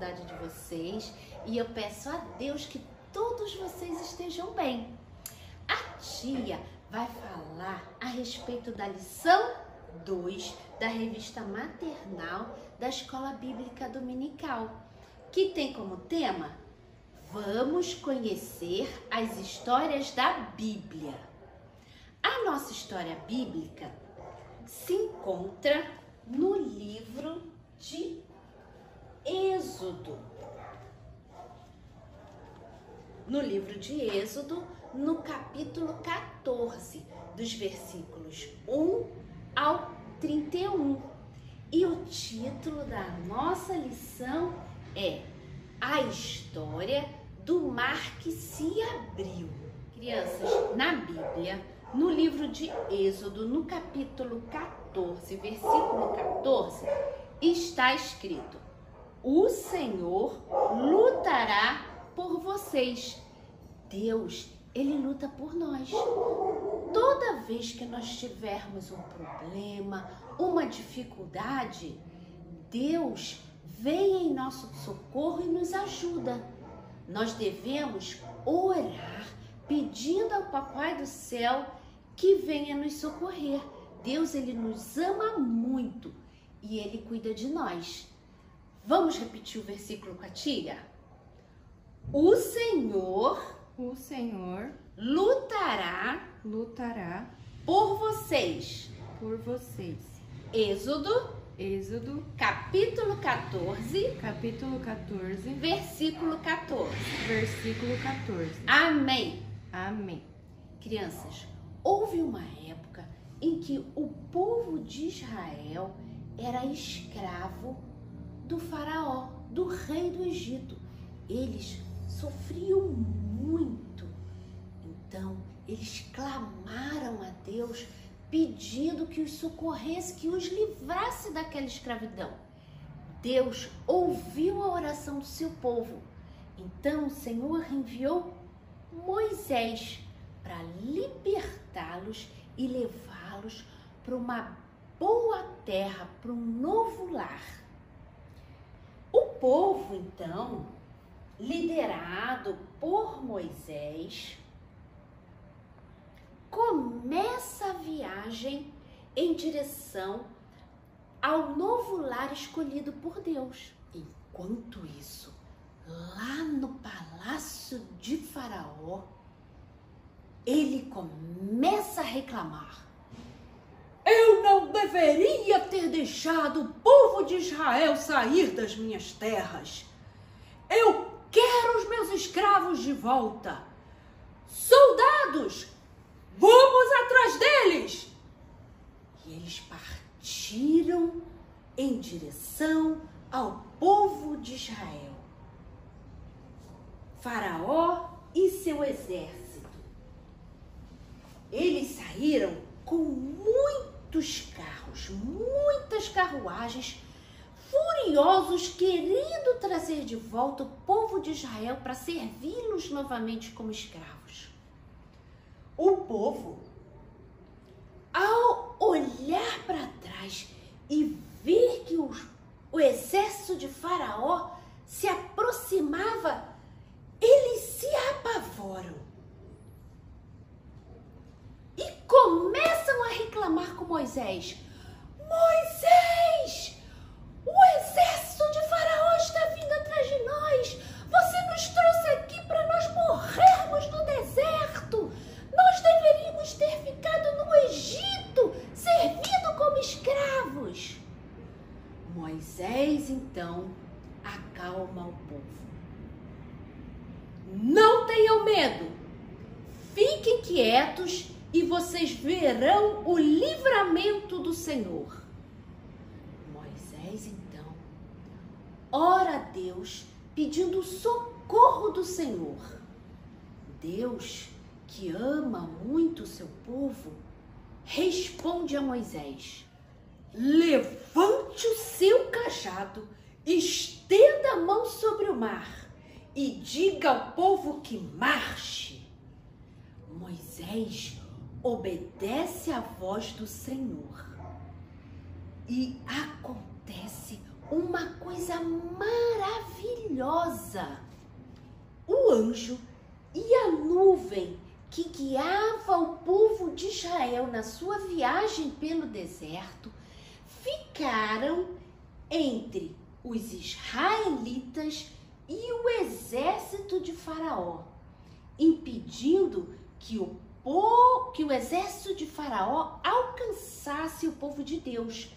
tarde de vocês e eu peço a Deus que todos vocês estejam bem. A tia vai falar a respeito da lição 2 da revista maternal da Escola Bíblica Dominical, que tem como tema Vamos conhecer as histórias da Bíblia. A nossa história bíblica se encontra no livro de Êxodo. No livro de Êxodo, no capítulo 14, dos versículos 1 ao 31. E o título da nossa lição é A História do Mar que se Abriu. Crianças, na Bíblia, no livro de Êxodo, no capítulo 14, versículo 14, está escrito: O Senhor lutará por vocês. Deus, ele luta por nós. Toda vez que nós tivermos um problema, uma dificuldade, Deus vem em nosso socorro e nos ajuda. Nós devemos orar pedindo ao Papai do céu que venha nos socorrer. Deus ele nos ama muito e ele cuida de nós. Vamos repetir o versículo com a tia? O Senhor, o Senhor lutará, lutará por vocês. Por vocês. Êxodo, Êxodo, capítulo 14, capítulo 14, versículo 14. Versículo 14. Amém. Amém. Crianças, houve uma época em que o povo de Israel era escravo do faraó, do rei do Egito. Eles sofriam muito. Então, eles clamaram a Deus pedindo que os socorresse, que os livrasse daquela escravidão. Deus ouviu a oração do seu povo. Então o Senhor enviou Moisés para libertá-los e levá-los para uma boa terra, para um novo lar. Povo, então, liderado por Moisés, começa a viagem em direção ao novo lar escolhido por Deus. Enquanto isso, lá no palácio de Faraó, ele começa a reclamar. Eu não deveria ter deixado o povo de Israel sair das minhas terras. Eu quero os meus escravos de volta. Soldados, vamos atrás deles! E eles partiram em direção ao povo de Israel. Faraó e seu exército. Eles saíram com muitos muitas carruagens, furiosos, querendo trazer de volta o povo de Israel para servi-los novamente como escravos. O povo, ao olhar para trás e ver que os, o exército de Faraó se aproximava, eles se apavoram e começam a reclamar com Moisés: Moisés, o exército de Faraó está vindo atrás de nós. Você nos trouxe aqui para nós morrermos no deserto. Nós deveríamos ter ficado no Egito, servindo como escravos. Moisés então acalma o povo. Não tenham medo. Fiquem quietos e vocês verão o livramento do Senhor. Moisés então ora a Deus pedindo socorro do Senhor. Deus, que ama muito o seu povo, responde a Moisés: Levante o seu cajado, estenda a mão sobre o mar e diga ao povo que marche. Moisés obedece à voz do Senhor. E acontece uma coisa maravilhosa. O anjo e a nuvem que guiava o povo de Israel na sua viagem pelo deserto ficaram entre os israelitas e o exército de Faraó, impedindo que o que o exército de Faraó alcançasse o povo de Deus.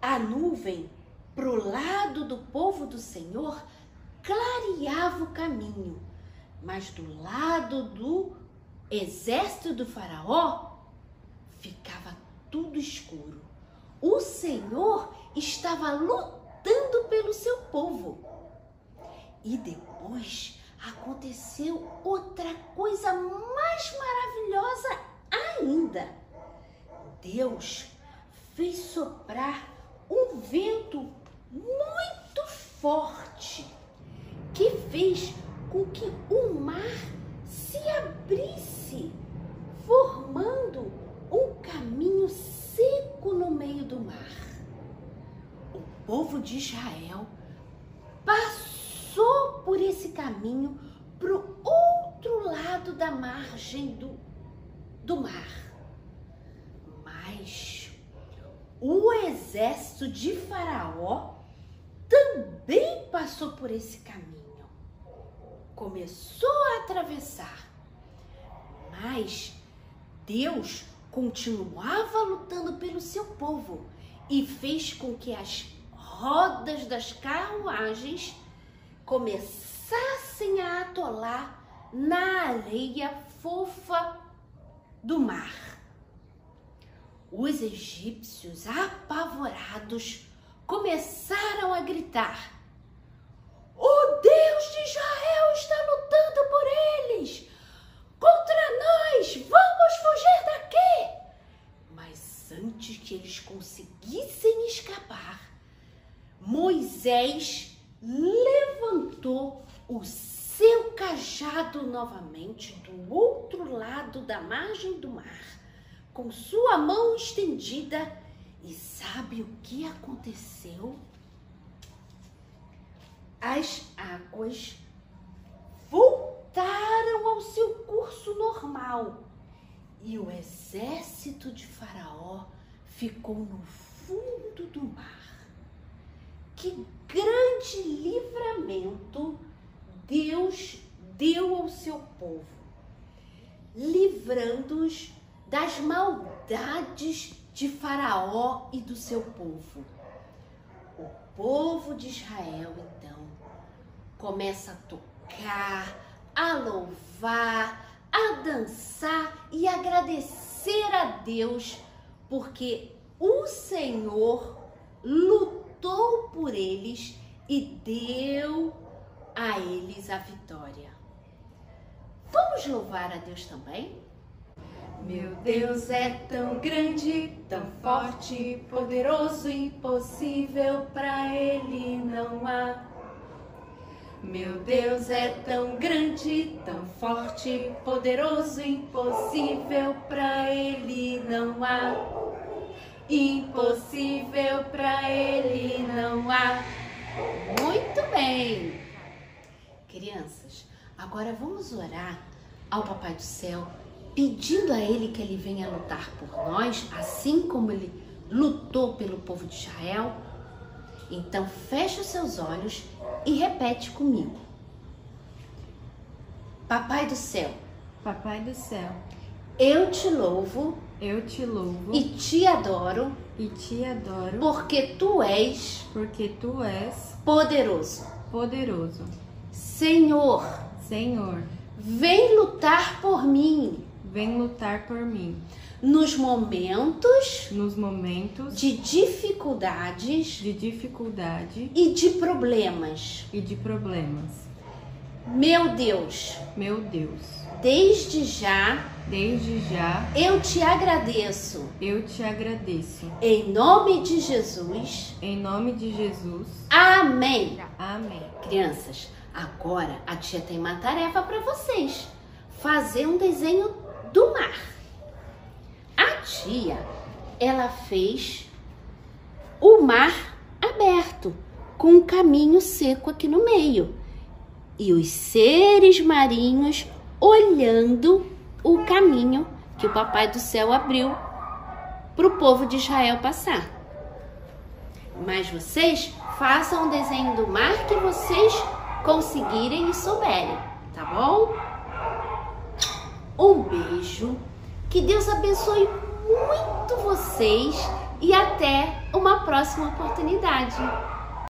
A nuvem pro lado do povo do Senhor clareava o caminho, mas do lado do exército do Faraó ficava tudo escuro. O Senhor estava lutando pelo seu povo. E depois aconteceu outra coisa mais maravilhosa ainda. Deus fez soprar um vento muito forte que fez com que o mar se abrisse, formando um caminho seco no meio do mar. O povo de Israel caminho para o outro lado da margem do, do mar. Mas o exército de Faraó também passou por esse caminho. Começou a atravessar, mas Deus continuava lutando pelo seu povo e fez com que as rodas das carruagens começassem a atolar na areia fofa do mar. Os egípcios, apavorados, começaram a gritar: O Deus de Israel está lutando por eles! Contra nós! Vamos fugir daqui! Mas antes que eles conseguissem escapar, Moisés levantou o seu cajado novamente do outro lado da margem do mar, com sua mão estendida, e sabe o que aconteceu? As águas voltaram ao seu curso normal e o exército de Faraó ficou no fundo do mar. Que grande livramento Deus deu ao seu povo, livrando-os das maldades de Faraó e do seu povo. O povo de Israel, então, começa a tocar, a louvar, a dançar e agradecer a Deus, porque o Senhor lutou por eles e deu a eles a vitória. Vamos louvar a Deus também? Meu Deus é tão grande, tão forte, poderoso, impossível para ele não há. Meu Deus é tão grande, tão forte, poderoso, impossível para ele não há. Impossível para ele não há. Muito bem! Crianças, agora vamos orar ao Papai do Céu, pedindo a Ele que Ele venha lutar por nós, assim como Ele lutou pelo povo de Israel. Então, feche os seus olhos e repete comigo. Papai do Céu, Papai do céu, eu te louvo eu te louvo e te adoro, e te adoro, porque Tu és porque tu és poderoso. poderoso. Senhor, Senhor, vem lutar por mim vem lutar por mim nos momentos nos momentos de dificuldades de dificuldade e de problemas. e de problemas. Meu Deus, Meu Deus, desde já desde já eu te agradeço. eu te agradeço. Em nome de Jesus. Em nome de Jesus. Amém. Amém. Crianças, agora a tia tem uma tarefa para vocês: fazer um desenho do mar. A tia, ela fez o mar aberto com um caminho seco aqui no meio. E os seres marinhos olhando o caminho que o Papai do Céu abriu para o povo de Israel passar. Mas vocês façam o desenho do mar que vocês conseguirem e souberem, tá bom? Um beijo, que Deus abençoe muito vocês e até uma próxima oportunidade.